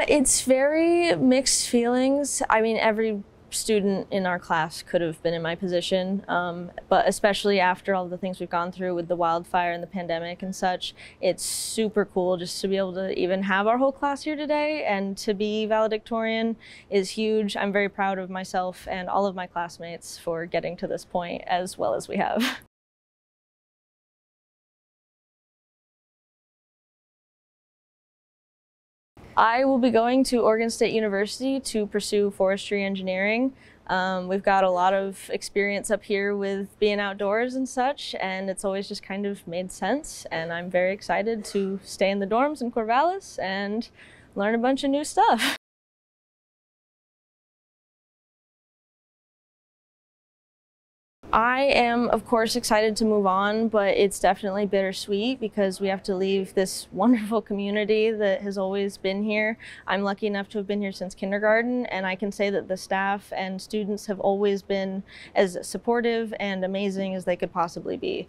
It's very mixed feelings. I mean, every student in our class could have been in my position, um, but especially after all the things we've gone through with the wildfire and the pandemic and such, it's super cool just to be able to even have our whole class here today and to be valedictorian is huge. I'm very proud of myself and all of my classmates for getting to this point as well as we have. I will be going to Oregon State University to pursue forestry engineering. Um, we've got a lot of experience up here with being outdoors and such, and it's always just kind of made sense. And I'm very excited to stay in the dorms in Corvallis and learn a bunch of new stuff. I am, of course, excited to move on, but it's definitely bittersweet because we have to leave this wonderful community that has always been here. I'm lucky enough to have been here since kindergarten, and I can say that the staff and students have always been as supportive and amazing as they could possibly be.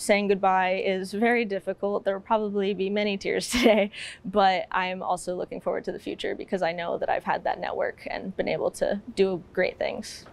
Saying goodbye is very difficult. There will probably be many tears today, but I'm also looking forward to the future because I know that I've had that network and been able to do great things.